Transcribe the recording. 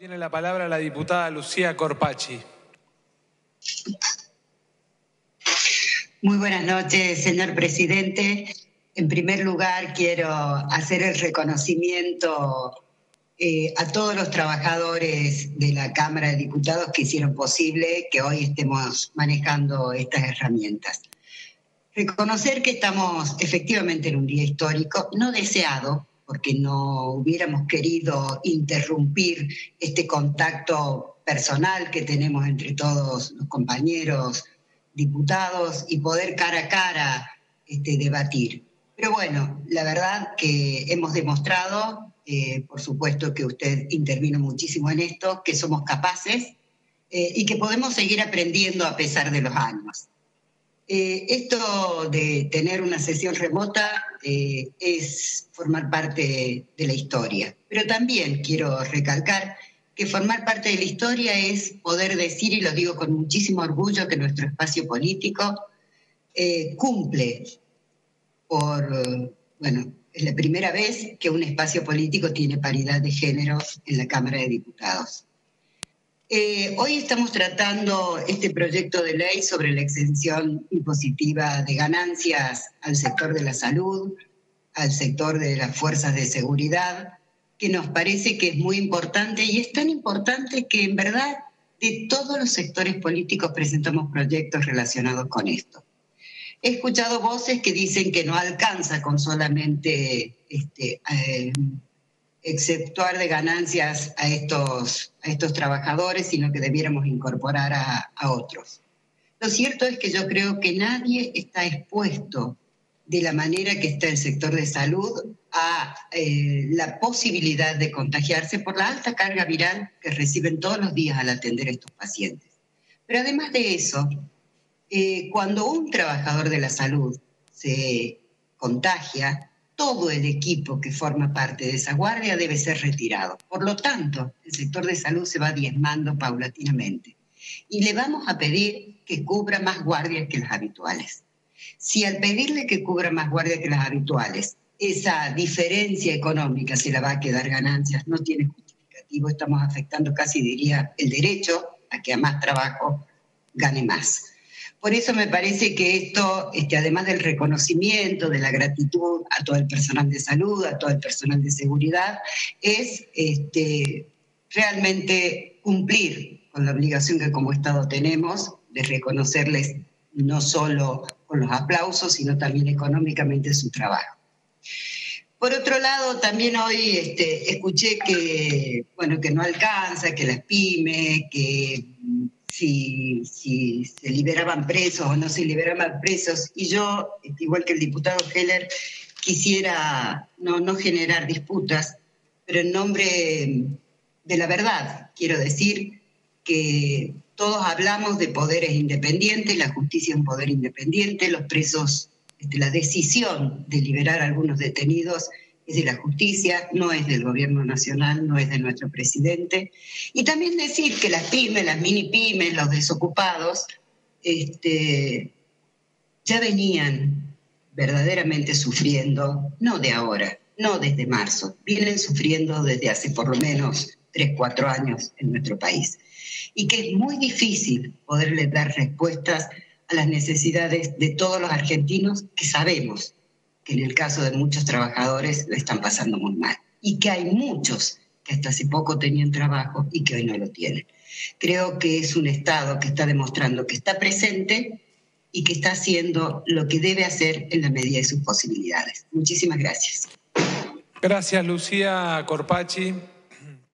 Tiene la palabra la diputada Lucía Corpachi. Muy buenas noches, señor presidente. En primer lugar, quiero hacer el reconocimiento eh, a todos los trabajadores de la Cámara de Diputados que hicieron posible que hoy estemos manejando estas herramientas. Reconocer que estamos efectivamente en un día histórico, no deseado, porque no hubiéramos querido interrumpir este contacto personal que tenemos entre todos los compañeros diputados y poder cara a cara este, debatir. Pero bueno, la verdad que hemos demostrado, eh, por supuesto que usted intervino muchísimo en esto, que somos capaces eh, y que podemos seguir aprendiendo a pesar de los años. Eh, esto de tener una sesión remota eh, es formar parte de la historia, pero también quiero recalcar que formar parte de la historia es poder decir, y lo digo con muchísimo orgullo, que nuestro espacio político eh, cumple por, bueno, es la primera vez que un espacio político tiene paridad de género en la Cámara de Diputados. Eh, hoy estamos tratando este proyecto de ley sobre la exención impositiva de ganancias al sector de la salud, al sector de las fuerzas de seguridad, que nos parece que es muy importante y es tan importante que en verdad de todos los sectores políticos presentamos proyectos relacionados con esto. He escuchado voces que dicen que no alcanza con solamente este, eh, exceptuar de ganancias a estos, a estos trabajadores, sino que debiéramos incorporar a, a otros. Lo cierto es que yo creo que nadie está expuesto de la manera que está el sector de salud a eh, la posibilidad de contagiarse por la alta carga viral que reciben todos los días al atender a estos pacientes. Pero además de eso, eh, cuando un trabajador de la salud se contagia, todo el equipo que forma parte de esa guardia debe ser retirado. Por lo tanto, el sector de salud se va diezmando paulatinamente. Y le vamos a pedir que cubra más guardias que las habituales. Si al pedirle que cubra más guardias que las habituales, esa diferencia económica se la va a quedar ganancias, no tiene justificativo, estamos afectando casi, diría, el derecho a que a más trabajo gane más. Por eso me parece que esto, este, además del reconocimiento, de la gratitud a todo el personal de salud, a todo el personal de seguridad, es este, realmente cumplir con la obligación que como Estado tenemos de reconocerles no solo con los aplausos, sino también económicamente su trabajo. Por otro lado, también hoy este, escuché que, bueno, que no alcanza, que las pymes, que si, si, se liberaban presos o no se liberaban presos. Y yo, igual que el diputado Heller, quisiera no, no generar disputas, pero en nombre de la verdad quiero decir que todos hablamos de poderes independientes, la justicia es un poder independiente, los presos, este, la decisión de liberar a algunos detenidos es de la justicia, no es del gobierno nacional, no es de nuestro presidente. Y también decir que las pymes, las mini pymes, los desocupados, este, ya venían verdaderamente sufriendo, no de ahora, no desde marzo, vienen sufriendo desde hace por lo menos tres, cuatro años en nuestro país. Y que es muy difícil poderle dar respuestas a las necesidades de todos los argentinos que sabemos en el caso de muchos trabajadores lo están pasando muy mal y que hay muchos que hasta hace poco tenían trabajo y que hoy no lo tienen. Creo que es un Estado que está demostrando que está presente y que está haciendo lo que debe hacer en la medida de sus posibilidades. Muchísimas gracias. Gracias, Lucía Corpachi.